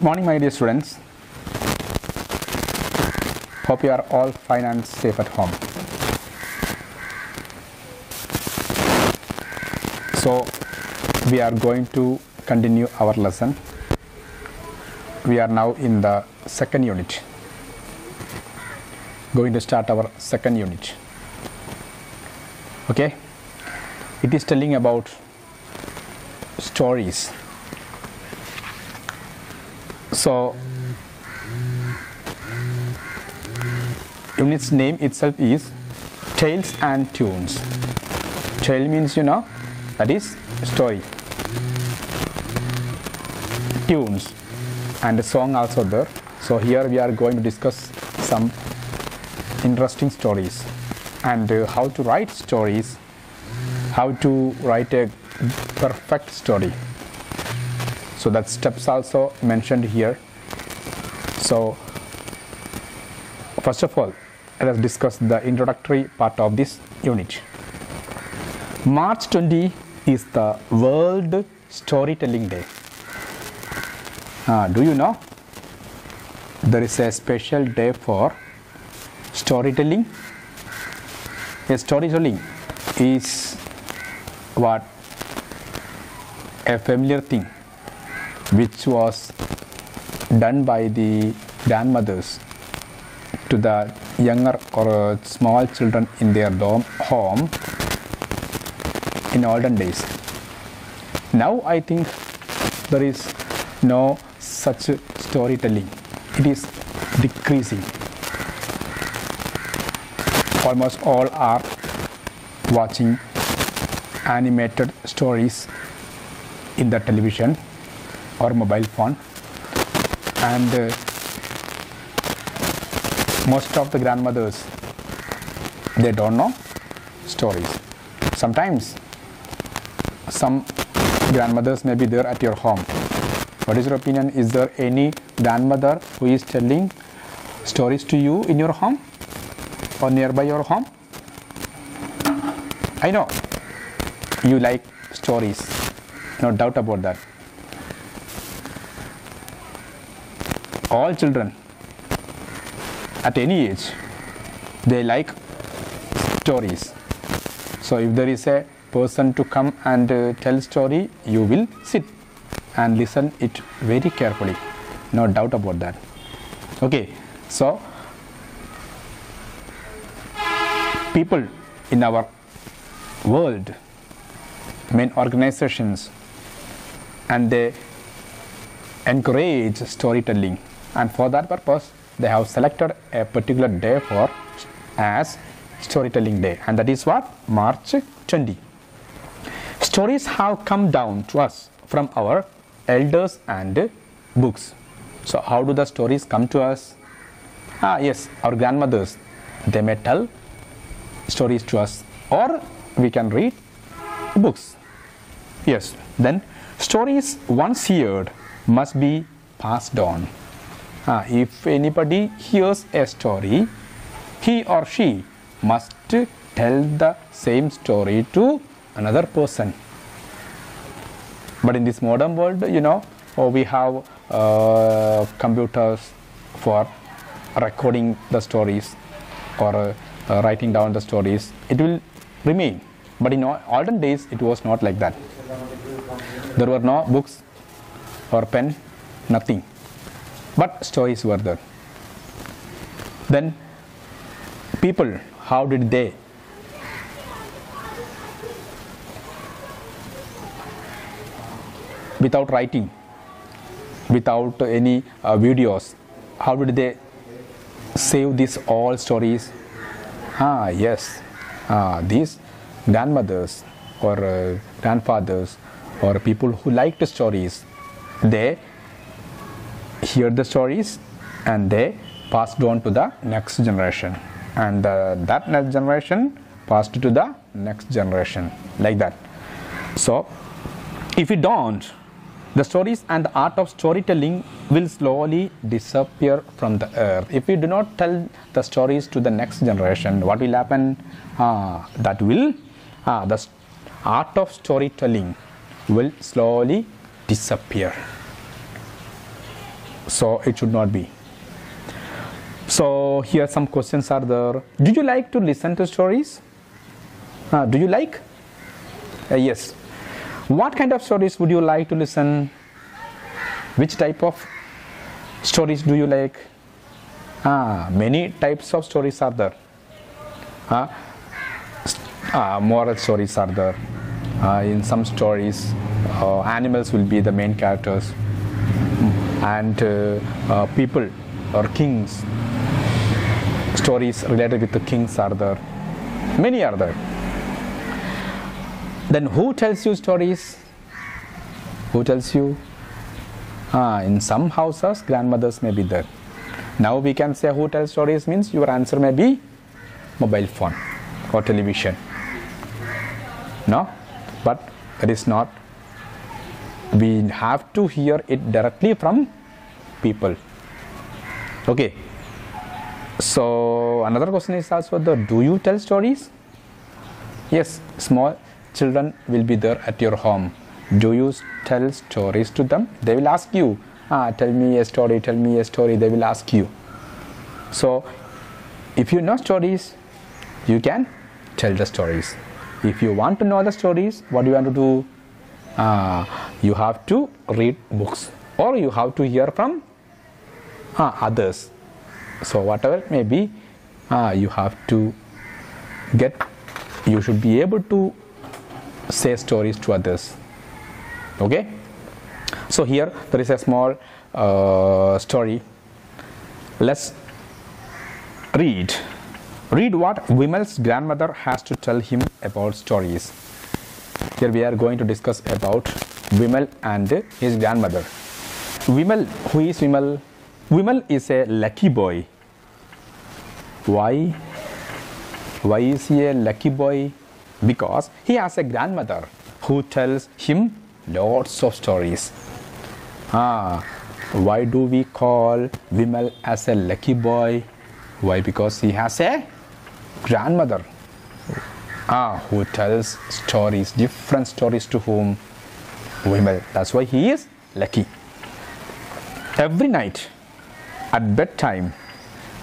Good morning, my dear students. Hope you are all fine and safe at home. So, we are going to continue our lesson. We are now in the second unit. Going to start our second unit. Okay? It is telling about stories. So, unit's name itself is Tales and Tunes. Tale means you know that is story. Tunes and a song also there. So here we are going to discuss some interesting stories and uh, how to write stories, how to write a perfect story. So that steps also mentioned here. So first of all, let us discuss the introductory part of this unit. March 20 is the World Storytelling Day. Ah, do you know? There is a special day for storytelling. A storytelling is what a familiar thing which was done by the grandmothers to the younger or uh, small children in their home in olden days. Now I think there is no such storytelling. It is decreasing. Almost all are watching animated stories in the television or mobile phone. And uh, most of the grandmothers they don't know stories. Sometimes some grandmothers may be there at your home. What is your opinion? Is there any grandmother who is telling stories to you in your home or nearby your home? I know you like stories. No doubt about that all children at any age they like stories. So if there is a person to come and uh, tell story you will sit and listen it very carefully. No doubt about that. Okay. So people in our world main organizations and they encourage storytelling and for that purpose they have selected a particular day for as storytelling day and that is what? March 20 stories have come down to us from our elders and books. So how do the stories come to us? Ah yes our grandmothers. They may tell stories to us or we can read books. Yes then stories once heard must be passed on Ah, if anybody hears a story, he or she must tell the same story to another person. But in this modern world, you know, oh, we have uh, computers for recording the stories or uh, uh, writing down the stories. It will remain. But in olden days, it was not like that. There were no books or pen, nothing but stories were there. Then, people, how did they without writing, without any uh, videos, how did they save these all stories? Ah, yes, ah, these grandmothers or uh, grandfathers or people who liked stories, they hear the stories and they passed on to the next generation. And uh, that next generation passed to the next generation. Like that. So if we don't the stories and the art of storytelling will slowly disappear from the earth. If we do not tell the stories to the next generation what will happen? Uh, that will uh, the art of storytelling will slowly disappear so it should not be. So here some questions are there. Do you like to listen to stories? Uh, do you like? Uh, yes. What kind of stories would you like to listen? Which type of stories do you like? Ah, many types of stories are there. Uh, uh, moral stories are there. Uh, in some stories uh, animals will be the main characters and uh, uh, people or kings. Stories related with the kings are there. Many are there. Then who tells you stories? Who tells you? Ah, in some houses grandmothers may be there. Now we can say who tells stories means your answer may be mobile phone or television. No? But it is not we have to hear it directly from people. Okay. So another question is also the do you tell stories? Yes small children will be there at your home. Do you tell stories to them? They will ask you ah, tell me a story tell me a story they will ask you. So if you know stories you can tell the stories. If you want to know the stories what do you want to do? Uh, you have to read books or you have to hear from uh, others. So whatever it may be uh, you have to get you should be able to say stories to others. Okay? So here there is a small uh, story. Let's read. Read what Vimal's grandmother has to tell him about stories. Here we are going to discuss about Vimal and his grandmother. Vimal who is Vimal? Vimal is a lucky boy. Why? Why is he a lucky boy? Because he has a grandmother who tells him lots of stories. Ah why do we call Vimal as a lucky boy? Why? Because he has a grandmother. Ah, who tells stories, different stories to whom? Vimal. That's why he is lucky. Every night at bedtime,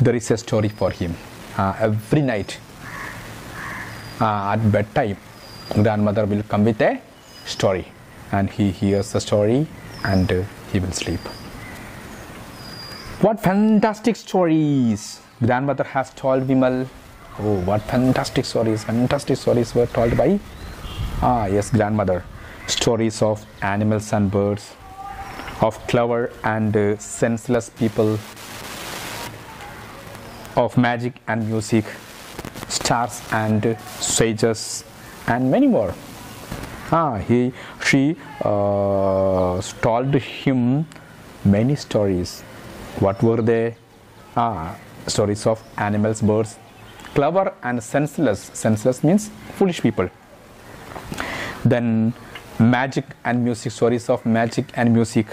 there is a story for him. Ah, every night ah, at bedtime, grandmother will come with a story and he hears the story and uh, he will sleep. What fantastic stories grandmother has told Vimal Oh, what fantastic stories! Fantastic stories were told by ah yes, grandmother. Stories of animals and birds, of clever and uh, senseless people, of magic and music, stars and uh, sages, and many more. Ah, he she uh, told him many stories. What were they? Ah, stories of animals, birds, clever and senseless senseless means foolish people then magic and music stories of magic and music.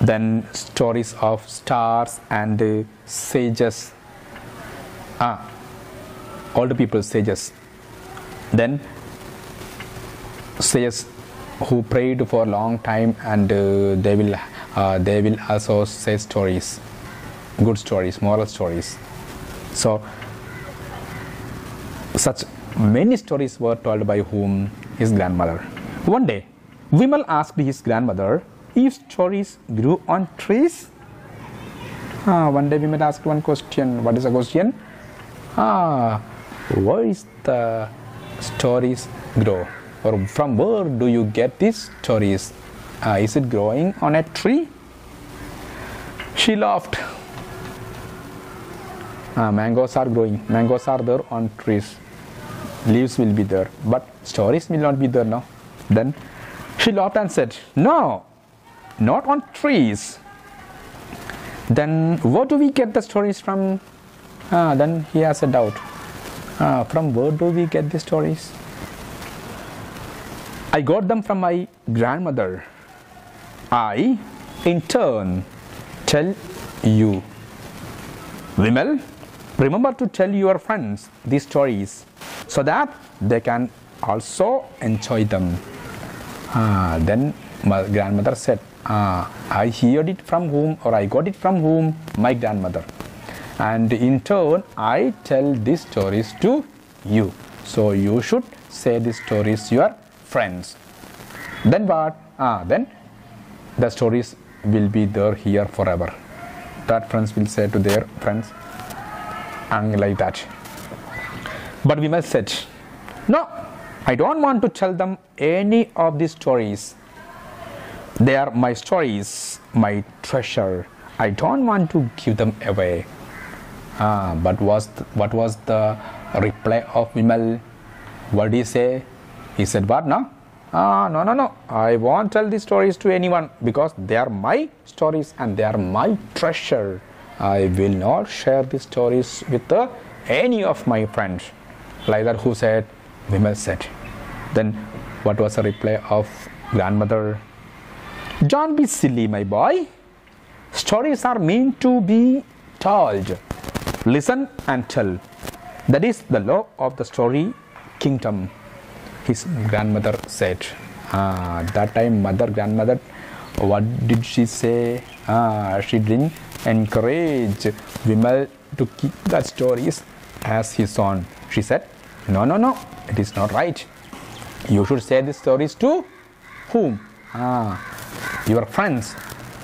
Then stories of stars and uh, sages. Ah older people sages. Then sages who prayed for a long time and uh, they will uh, they will also say stories good stories moral stories. So such many stories were told by whom? His grandmother. One day, Vimal asked his grandmother if stories grew on trees. Ah, one day Vimal asked one question. What is the question? Ah, where is the stories grow? Or from where do you get these stories? Ah, is it growing on a tree? She laughed. Ah, mangoes are growing. Mangoes are there on trees leaves will be there, but stories will not be there now. Then she laughed and said, No, not on trees. Then where do we get the stories from? Ah, then he has a doubt. Ah, from where do we get the stories? I got them from my grandmother. I, in turn, tell you. Vimal, remember to tell your friends these stories so that they can also enjoy them. Ah, then my grandmother said, Ah, I heard it from whom or I got it from whom? My grandmother. And in turn, I tell these stories to you. So you should say these stories to your friends. Then what? Ah, then the stories will be there here forever. That friends will say to their friends, and like that. But we must say, no, I don't want to tell them any of these stories. They are my stories, my treasure. I don't want to give them away. Ah, but was th- what was the reply of Vimal? What did he say? He said, What now? Ah, no, no, no. I won't tell these stories to anyone because they are my stories and they are my treasure. I will not share these stories with uh, any of my friends. Like that, who said? Vimal said. Then, what was the reply of grandmother? Don't be silly, my boy. Stories are meant to be told. Listen and tell. That is the law of the story kingdom. His grandmother said. Ah, that time, mother, grandmother, what did she say? Ah, she didn't encourage Vimal to keep the stories as his own. She said, No, no, no, it is not right. You should say the stories to whom? Ah, your friends.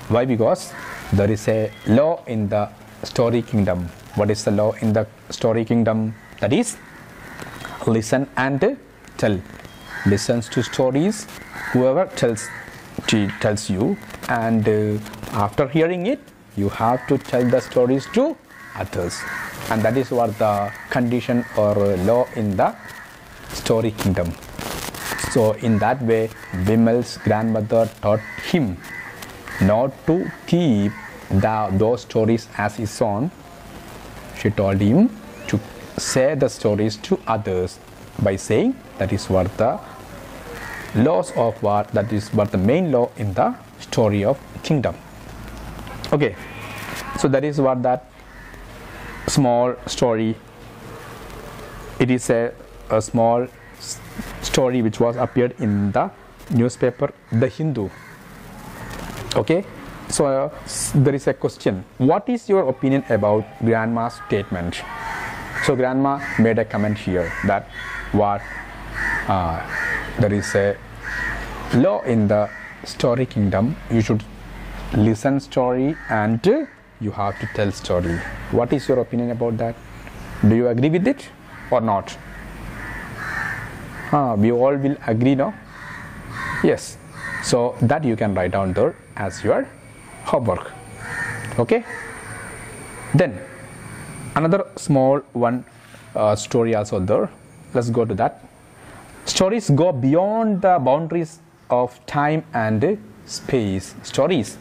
Why? Because there is a law in the story kingdom. What is the law in the story kingdom? That is, listen and tell. Listens to stories. Whoever tells te- tells you, and uh, after hearing it, you have to tell the stories to others, and that is what the condition or law in the story kingdom. So, in that way, Vimal's grandmother taught him not to keep the, those stories as his own. She told him to say the stories to others by saying that is what the laws of what that is what the main law in the story of kingdom. Okay, so that is what that small story. It is a, a small story which was appeared in the newspaper The Hindu. Okay, so uh, there is a question. What is your opinion about grandma's statement? So grandma made a comment here that what uh, there is a law in the story kingdom. You should listen story and you have to tell story. What is your opinion about that? Do you agree with it or not? Ah, we all will agree, no? Yes. So that you can write down there as your homework. Okay. Then another small one uh, story also there. Let's go to that. Stories go beyond the boundaries of time and space. Stories.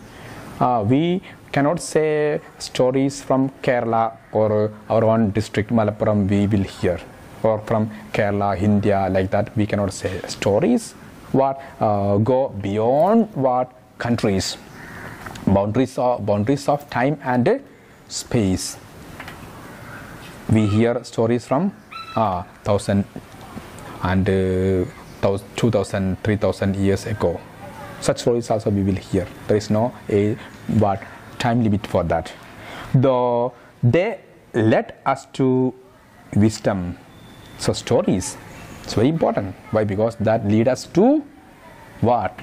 Uh, we cannot say stories from Kerala or our own district Malappuram we will hear or from Kerala, India like that we cannot say stories what uh, go beyond what countries boundaries of boundaries of time and space. We hear stories from uh, thousand and uh, thou- 2000 3000 years ago. Such stories also we will hear. There is no a what time limit for that. Though they led us to wisdom so stories it's very important. Why? Because that lead us to what?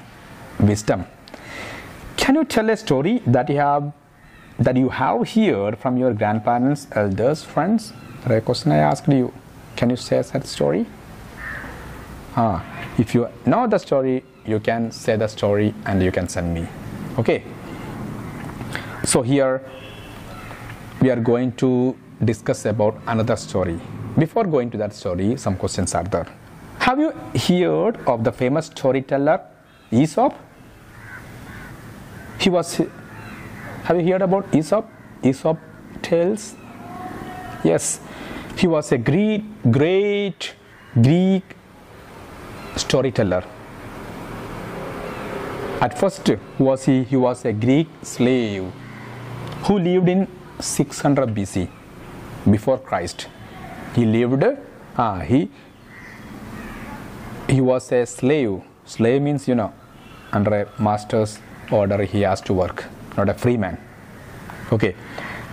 Wisdom. Can you tell a story that you have that you have heard from your grandparents elders friends? The question i asked you. Can you say that story? Ah, if you know the story, you can say the story and you can send me. Okay. So here we are going to discuss about another story. Before going to that story, some questions are there. Have you heard of the famous storyteller Aesop? He was. Have you heard about Aesop? Aesop tales. Yes, he was a great, great Greek storyteller. At first, was he? He was a Greek slave who lived in 600 BC, before Christ. He lived. Ah, he he was a slave. Slave means you know, under a master's order he has to work, not a free man. Okay.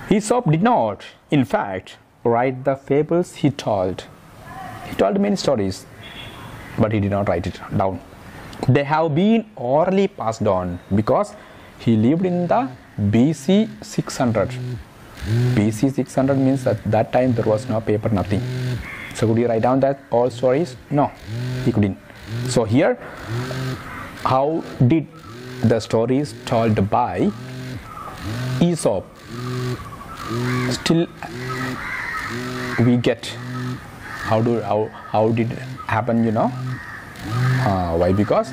Aesop did not, in fact, write the fables he told. He told many stories, but he did not write it down. They have been orally passed on because he lived in the BC 600. BC 600 means that that time there was no paper, nothing. So could you write down that all stories? No, he couldn't. So here, how did the stories told by Aesop still we get how do how, how did it happen you know uh, why because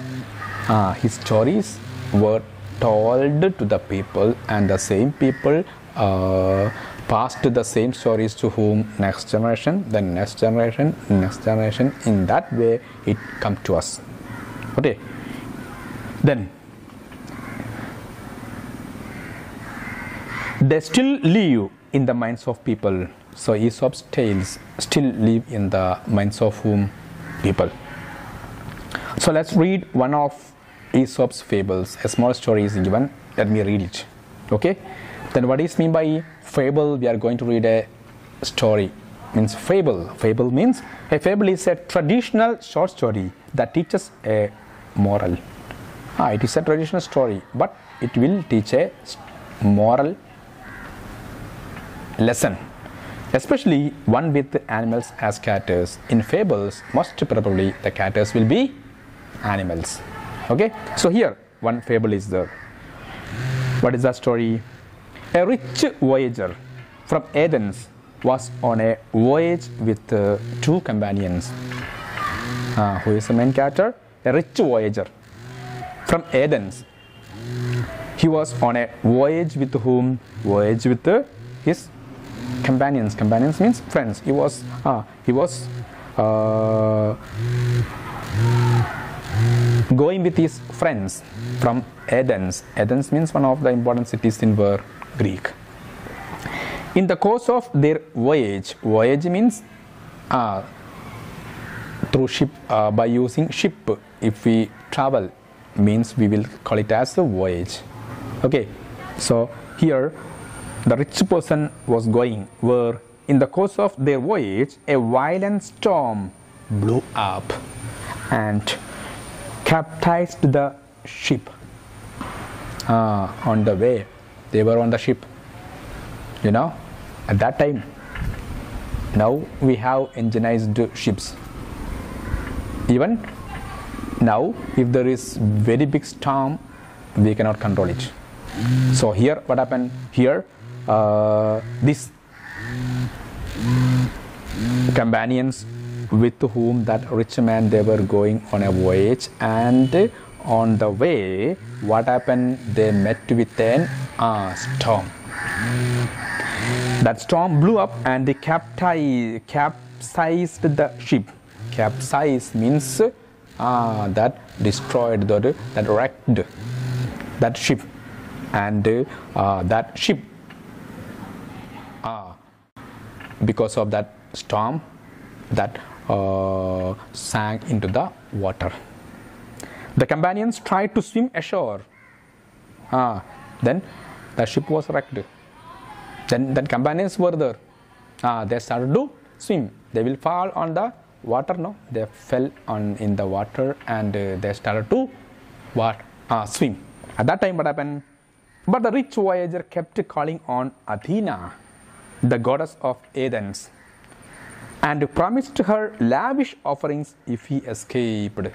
uh, his stories were told to the people and the same people uh, passed the same stories to whom? Next generation then next generation next generation. In that way it come to us. Okay. Then they still live in the minds of people. So aesop's tales still live in the minds of whom? People. So let's read one of aesop's fables. A small story is given. Let me read it. Okay then what is mean by fable? We are going to read a story. Means fable. Fable means a fable is a traditional short story that teaches a moral. Ah, it is a traditional story but it will teach a moral lesson. Especially one with animals as characters. In fables most probably the characters will be animals. Okay? So here one fable is there what is that story a rich voyager from athens was on a voyage with uh, two companions. Uh, who is the main character? A rich voyager from athens. He was on a voyage with whom? Voyage with uh, his companions. Companions means friends. He was uh, he was uh, going with his friends from athens. Athens means one of the important cities in where greek. In the course of their voyage voyage means uh, through ship uh, by using ship. If we travel means we will call it as a voyage. Okay so here the rich person was going where in the course of their voyage a violent storm blew up and capsized the ship uh, on the way they were on the ship you know? At that time now we have enginized ships. Even now if there is very big storm we cannot control it. So here what happened? Here uh, this companions with whom that rich man they were going on a voyage and on the way what happened? They met with an uh, storm. That storm blew up and they capti- capsized the ship. Capsize means uh, that destroyed the, that wrecked that ship and uh, that ship. Uh, because of that storm that uh, sank into the water. The companions tried to swim ashore. Uh, then the ship was wrecked. Then then companions were there. Uh, they started to swim. They will fall on the water no? They fell on in the water and uh, they started to what uh, swim. At that time what happened? But the rich voyager kept calling on athena the goddess of athens and promised her lavish offerings if he escaped.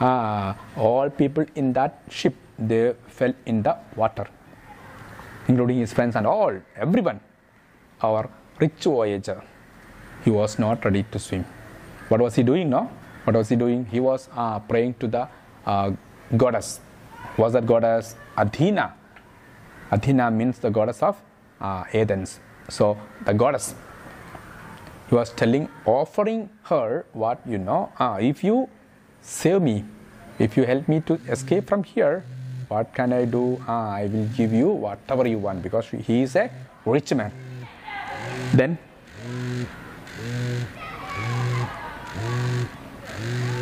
Ah, all people in that ship they fell in the water including his friends and all everyone. Our rich voyager he was not ready to swim. What was he doing now? what was he doing? He was uh, praying to the uh, goddess. Was that goddess athena? Athena means the goddess of uh, athens. So the goddess. He was telling offering her what you know uh, if you save me if you help me to escape from here what can i do uh, i will give you whatever you want because he is a rich man then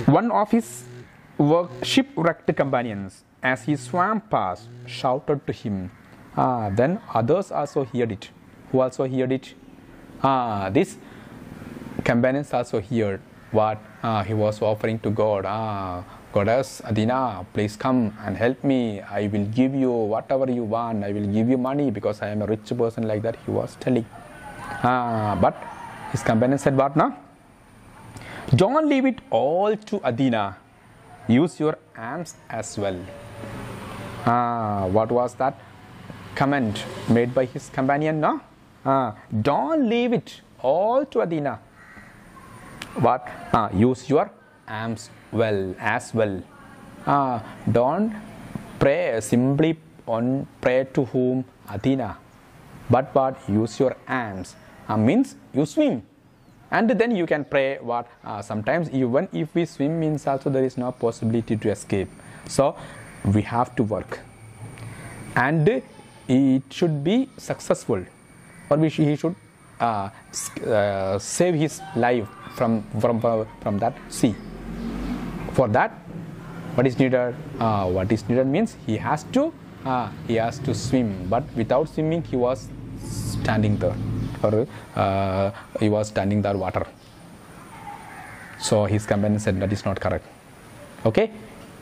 one of his work, shipwrecked companions, as he swam past, shouted to him. Ah, then others also heard it. Who also heard it? Ah, this companions also heard what ah, he was offering to God. Ah, Goddess Athena, please come and help me. I will give you whatever you want. I will give you money because I am a rich person, like that he was telling. Ah, but his companion said, What now? Don't leave it all to Athena. Use your arms as well. Ah, what was that comment made by his companion? No? Ah, don't leave it all to Athena. What? Ah, use your arms well as well. Ah, don't pray simply on pray to whom Athena, but what? Use your arms. Ah, means you swim. And then you can pray what? Uh, sometimes even if we swim means also there is no possibility to escape. So we have to work. And it should be successful. Or we he should uh, uh, save his life from from from that sea for that what is needed uh, what is needed means he has to uh, he has to swim. But without swimming he was standing there. Or uh, he was standing there water. So his companion said that is not correct. Okay?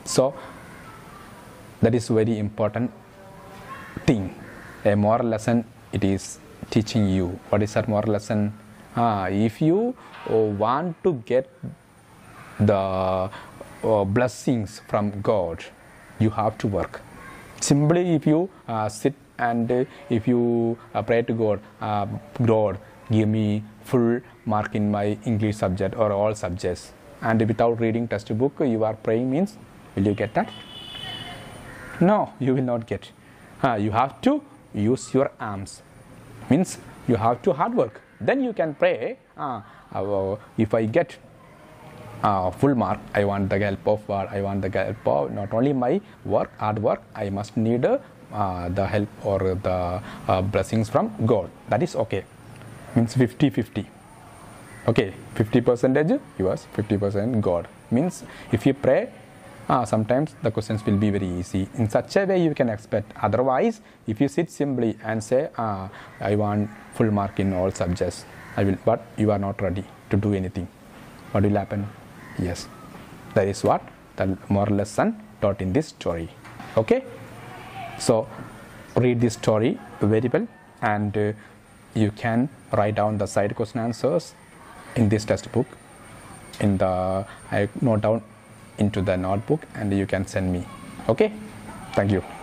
So that is very important thing. A moral lesson it is teaching you. What is that moral lesson? Ah, if you want to get the uh, blessings from god you have to work. Simply if you uh, sit and uh, if you uh, pray to god uh, god give me full mark in my english subject or all subjects. And without reading textbook you are praying means will you get that? No you will not get. Uh, you have to use your arms. Means you have to hard work. Then you can pray if i get uh, full mark. I want the help of god i want the help of not only my work hard work. I must need uh, the help or the uh, blessings from god. That is okay. Means 50 50 okay 50 percentage yours 50 percent god. Means if you pray uh, sometimes the questions will be very easy. In such a way you can expect. Otherwise if you sit simply and say uh, i want full mark in all subjects i will but you are not ready to do anything. What will happen yes. That is what the moral lesson taught in this story. Okay? So read this story very well and uh, you can write down the side question answers in this textbook in the i note down into the notebook and you can send me. Okay? Thank you